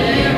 Yeah.